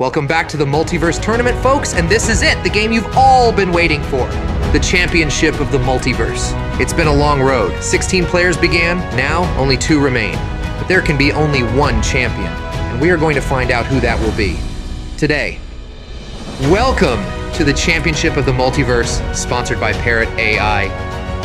Welcome back to the Multiverse Tournament, folks, and this is it, the game you've all been waiting for. The championship of the multiverse. It's been a long road. 16 players began, now only two remain. But there can be only one champion, and we are going to find out who that will be. Today. Welcome to the championship of the multiverse, sponsored by Parrot AI.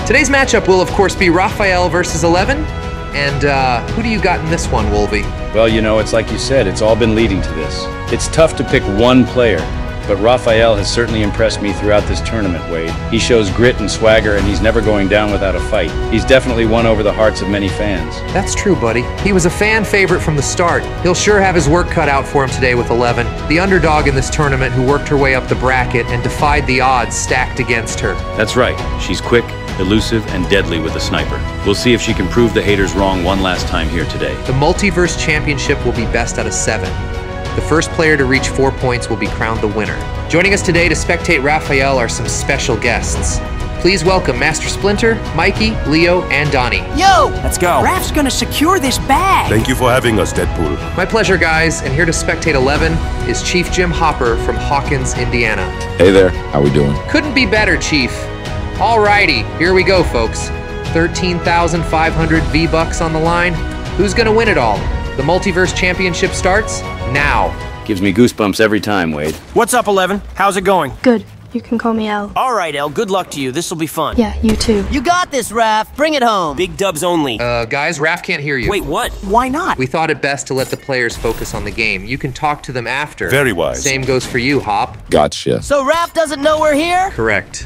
Today's matchup will, of course, be Raphael versus 11. And uh, who do you got in this one, Wolvie? Well, you know, it's like you said, it's all been leading to this. It's tough to pick one player, but Raphael has certainly impressed me throughout this tournament, Wade. He shows grit and swagger, and he's never going down without a fight. He's definitely won over the hearts of many fans. That's true, buddy. He was a fan favorite from the start. He'll sure have his work cut out for him today with 11, the underdog in this tournament who worked her way up the bracket and defied the odds stacked against her. That's right, she's quick, elusive, and deadly with a sniper. We'll see if she can prove the haters wrong one last time here today. The Multiverse Championship will be best out of seven. The first player to reach four points will be crowned the winner. Joining us today to spectate Raphael are some special guests. Please welcome Master Splinter, Mikey, Leo, and Donnie. Yo! Let's go. Raph's gonna secure this bag. Thank you for having us, Deadpool. My pleasure, guys, and here to spectate 11 is Chief Jim Hopper from Hawkins, Indiana. Hey there, how we doing? Couldn't be better, Chief. Alrighty, here we go, folks. 13,500 V-Bucks on the line. Who's gonna win it all? The Multiverse Championship starts now. Gives me goosebumps every time, Wade. What's up, Eleven? How's it going? Good. You can call me Elle. All right, El. Good luck to you. This'll be fun. Yeah, you too. You got this, Raph. Bring it home. Big dubs only. Uh, guys, Raph can't hear you. Wait, what? Why not? We thought it best to let the players focus on the game. You can talk to them after. Very wise. Same goes for you, Hop. Gotcha. So Raph doesn't know we're here? Correct.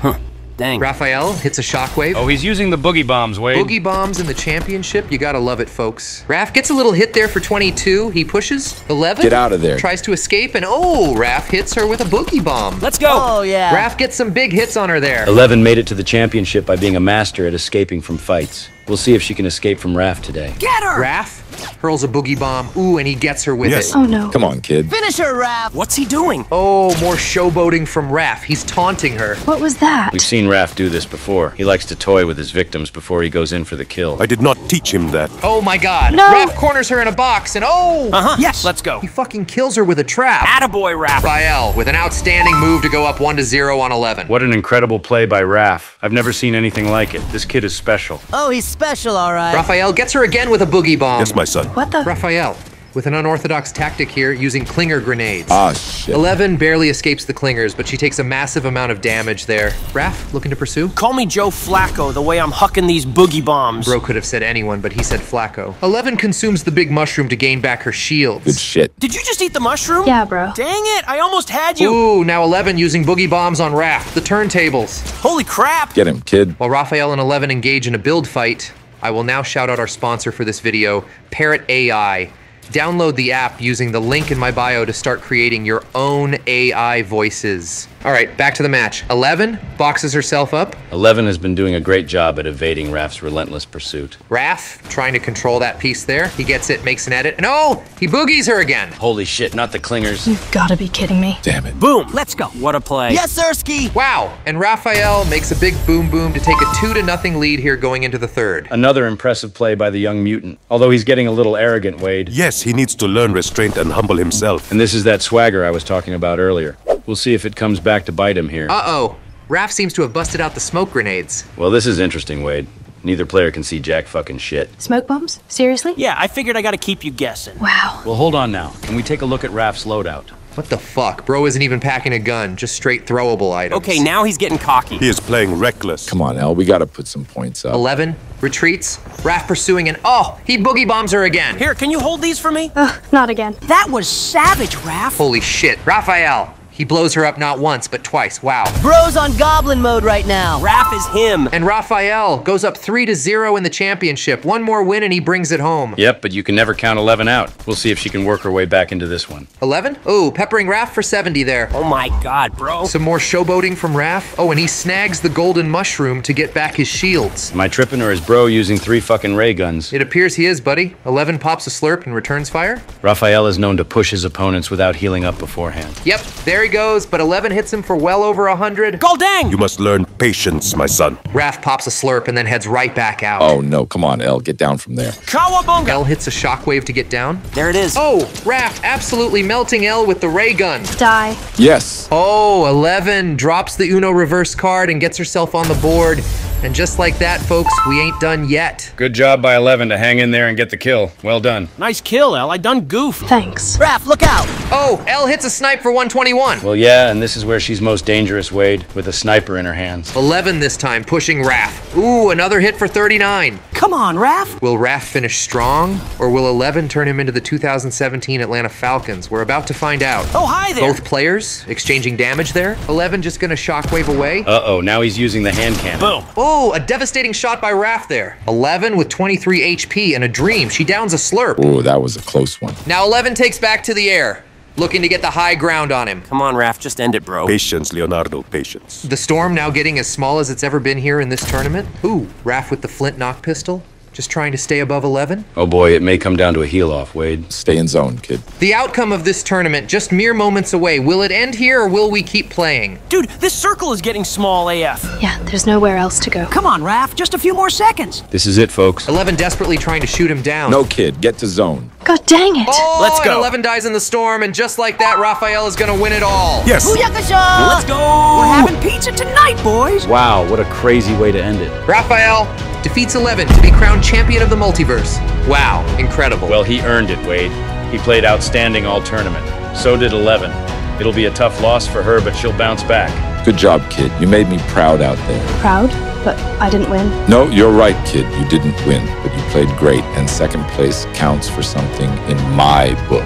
Dang. Raphael hits a shockwave. Oh, he's using the boogie bombs, Wade. Boogie bombs in the championship. You gotta love it, folks. Raph gets a little hit there for 22. He pushes 11. Get out of there. Tries to escape, and oh, Raph hits her with a boogie bomb. Let's go. Oh, yeah. Raph gets some big hits on her there. Eleven made it to the championship by being a master at escaping from fights. We'll see if she can escape from Raph today. Get her! Raph hurls a boogie bomb. Ooh, and he gets her with Yes. it. Oh no. Come on, kid. Finish her, Raph. What's he doing? Oh, more showboating from Raph. He's taunting her. What was that? We've seen Raph do this before. He likes to toy with his victims before he goes in for the kill. I did not teach him that. Oh my god. No. Raph corners her in a box, and oh! Uh huh. Yes. Let's go. He fucking kills her with a trap. Attaboy, Raph. Raphael with an outstanding move to go up 1 to 0 on 11. What an incredible play by Raph. I've never seen anything like it. This kid is special. Oh, he's special, all right. Raphael gets her again with a boogie bomb. Yes, my son. What the? Raphael with an unorthodox tactic here using clinger grenades. Ah, shit. 11 barely escapes the clingers, but she takes a massive amount of damage there. Raph, looking to pursue? Call me Joe Flacco the way I'm hucking these boogie bombs. Bro could have said anyone, but he said Flacco. 11 consumes the big mushroom to gain back her shields. Good shit. Did you just eat the mushroom? Yeah, bro. Dang it! I almost had you. Ooh, now 11 using boogie bombs on Raph, the turntables. Holy crap! Get him, kid. While Raphael and 11 engage in a build fight, I will now shout out our sponsor for this video, Parrot AI. Download the app using the link in my bio to start creating your own AI voices. All right, back to the match. 11 boxes herself up. Eleven has been doing a great job at evading Raph's relentless pursuit. Raph trying to control that piece there. He gets it, makes an edit, and oh, he boogies her again. Holy shit, not the clingers. You've gotta be kidding me. Damn it. Boom. Let's go. What a play. Yes, Sirski. Wow, and Raphael makes a big boom boom to take a 2 to nothing lead here going into the third. Another impressive play by the young mutant. Although he's getting a little arrogant, Wade. Yes, he needs to learn restraint and humble himself. And this is that swagger I was talking about earlier. We'll see if it comes back to bite him here. Uh-oh, Raph seems to have busted out the smoke grenades. Well, this is interesting, Wade. Neither player can see jack fucking shit. Smoke bombs? Seriously? Yeah, I figured I gotta keep you guessing. Wow. Well, hold on now. Can we take a look at Raph's loadout? What the fuck? Bro isn't even packing a gun, just straight throwable items. Okay, now he's getting cocky. He is playing reckless. Come on, El. We gotta put some points up. 11 retreats, Raph pursuing, and oh, he boogie bombs her again. Here, can you hold these for me? Ugh, not again. That was savage, Raph. Holy shit. Raphael. He blows her up not once, but twice. Wow. Bro's on goblin mode right now. Raph is him. And Raphael goes up 3 to 0 in the championship. One more win and he brings it home. Yep, but you can never count 11 out. We'll see if she can work her way back into this one. 11? Oh, peppering Raph for 70 there. Oh my god, bro. Some more showboating from Raph. Oh, and he snags the golden mushroom to get back his shields. Am I tripping or is bro using three fucking ray guns? It appears he is, buddy. 11 pops a slurp and returns fire. Raphael is known to push his opponents without healing up beforehand. Yep, there There he goes, but 11 hits him for well over 100. Goldang! You must learn patience, my son. Raph pops a slurp and then heads right back out. Oh no, come on, El, get down from there. Cowabunga! El hits a shockwave to get down. There it is. Oh, Raph absolutely melting El with the ray gun. Die. Yes. Oh, 11 drops the Uno reverse card and gets herself on the board. And just like that, folks, we ain't done yet. Good job by 11 to hang in there and get the kill. Well done. Nice kill, El. I done goof. Thanks. Raph, look out! Oh, El hits a snipe for 121. Well, yeah, and this is where she's most dangerous, Wade, with a sniper in her hands. 11 this time, pushing Raph. Ooh, another hit for 39. Come on, Raph! Will Raph finish strong, or will 11 turn him into the 2017 Atlanta Falcons? We're about to find out. Oh, hi there. Both players exchanging damage there. 11 just gonna shockwave away. Uh-oh, now he's using the hand cannon. Boom. Oh, Oh, a devastating shot by Raph there. 11 with 23 HP and a dream. She downs a slurp. Ooh, that was a close one. Now 11 takes back to the air, looking to get the high ground on him. Come on, Raph, just end it, bro. Patience, Leonardo, patience. The storm now getting as small as it's ever been here in this tournament. Ooh, Raph with the flint knock pistol. Just trying to stay above 11. Oh boy, it may come down to a heal off, Wade. Stay in zone, kid. The outcome of this tournament just mere moments away. Will it end here or will we keep playing? Dude, this circle is getting small AF. Yeah, there's nowhere else to go. Come on, Raph, just a few more seconds. This is it, folks. 11 desperately trying to shoot him down. No, kid, get to zone. God dang it. Oh, Let's and go. 11 dies in the storm, and just like that, Raphael is gonna win it all. Yes! Booyakasha! Let's go! We're having pizza tonight, boys! Wow, what a crazy way to end it. Raphael defeats 11 to be crowned champion of the multiverse. Wow, incredible. Well, he earned it, Wade. He played outstanding all tournament. So did 11. It'll be a tough loss for her, but she'll bounce back. Good job, kid. You made me proud out there. Proud, but I didn't win. No, you're right, kid. You didn't win, but you played great, and second place counts for something in my book.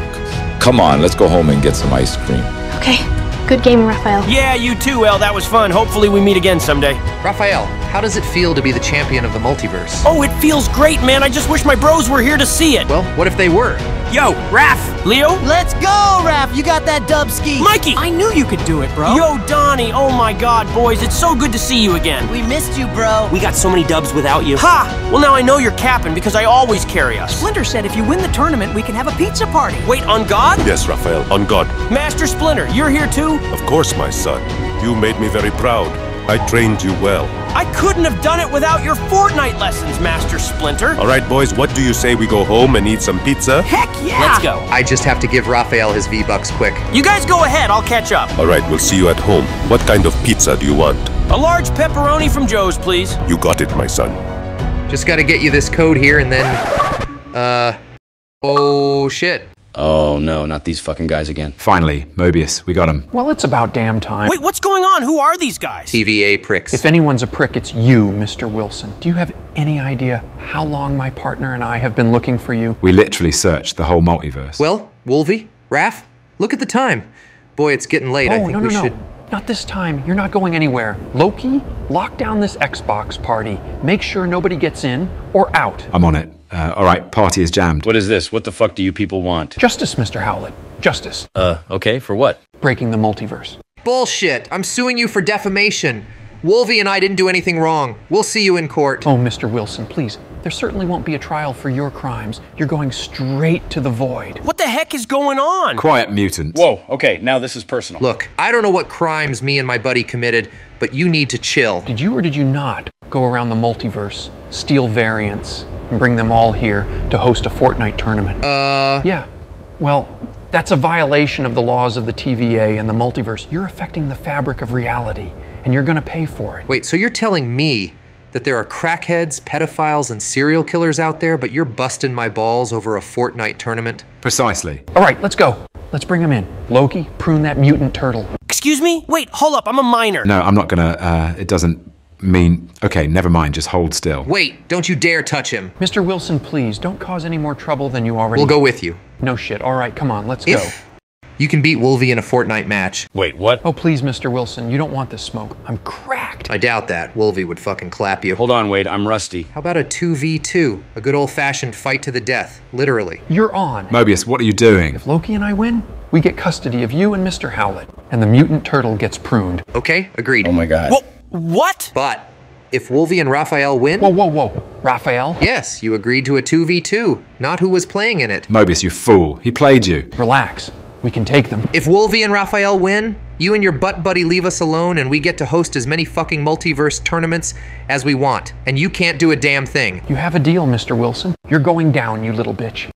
Come on, let's go home and get some ice cream. Okay, good game, Raphael. Yeah, you too, El. That was fun. Hopefully we meet again someday. Raphael, how does it feel to be the champion of the multiverse? Oh, it feels great, man. I just wish my bros were here to see it. Well, what if they were? Yo, Raph, Leo, Let's go, Raph! You got that dub ski! Mikey. I knew you could do it, bro. Yo, Donnie. Oh my god, boys. It's so good to see you again. We missed you, bro. We got so many dubs without you. Ha! Well, now I know you're capping because I always carry us. Splinter said if you win the tournament, we can have a pizza party. Wait, on God? Yes, Raphael, on God. Master Splinter, you're here too? Of course, my son. You made me very proud. I trained you well. I couldn't have done it without your Fortnite lessons, Master Splinter. All right, boys, what do you say we go home and eat some pizza? Heck yeah! Let's go. I just have to give Raphael his V-Bucks quick. You guys go ahead, I'll catch up. All right, we'll see you at home. What kind of pizza do you want? A large pepperoni from Joe's, please. You got it, my son. Just gotta get you this code here and then... Uh... Oh, shit. Oh no, not these fucking guys again. Finally, Mobius, we got him. Well, it's about damn time. Wait, what's going on? Who are these guys? TVA pricks. If anyone's a prick, it's you, Mr. Wilson. Do you have any idea how long my partner and I have been looking for you? We literally searched the whole multiverse. Well, Wolvie, Raph, look at the time. Boy, it's getting late. I oh, think no, we no, should... no. Not this time. You're not going anywhere. Loki, lock down this Xbox party. Make sure nobody gets in or out. I'm on it. Uh, all right, party is jammed. What is this? What the fuck do you people want? Justice, Mr. Howlett. Justice. Uh, okay, for what? Breaking the multiverse. Bullshit. I'm suing you for defamation. Wolvie and I didn't do anything wrong. We'll see you in court. Oh, Mr. Wilson, please. There certainly won't be a trial for your crimes. You're going straight to the void. What the heck is going on? Quiet mutant. Whoa, okay, now this is personal. Look, I don't know what crimes me and my buddy committed, but you need to chill. Did you or did you not go around the multiverse, steal variants, and bring them all here to host a Fortnite tournament? Uh... Yeah. Well, that's a violation of the laws of the TVA and the multiverse. You're affecting the fabric of reality, and you're gonna pay for it. Wait, so you're telling me that there are crackheads, pedophiles, and serial killers out there, but you're busting my balls over a Fortnite tournament? Precisely. All right, let's go. Let's bring him in. Loki, prune that mutant turtle. Excuse me? Wait, hold up. I'm a minor. No, I'm not gonna. Uh, it doesn't mean. Okay, never mind. Just hold still. Wait, don't you dare touch him. Mr. Wilson, please, don't cause any more trouble than you already We'll go with you. No shit. All right, come on, let's go. If you can beat Wolvie in a Fortnite match. Wait, what? Oh, please, Mr. Wilson, you don't want this smoke. I'm cracked. I doubt that. Wolvie would fucking clap you. Hold on, Wade, I'm rusty. How about a 2v2? A good old fashioned fight to the death. Literally. You're on. Mobius, what are you doing? If Loki and I win, we get custody of you and Mr. Howlett, and the mutant turtle gets pruned. Okay, agreed. Oh my god. Whoa, what? But if Wolvie and Raphael win, Whoa, whoa, whoa. Raphael? yes, you agreed to a 2v2, not who was playing in it. Mobius, you fool. He played you. Relax. We can take them. If Wolvie and Raphael win, you and your butt buddy leave us alone and we get to host as many fucking multiverse tournaments as we want. And you can't do a damn thing. You have a deal, Mr. Wilson. You're going down, you little bitch.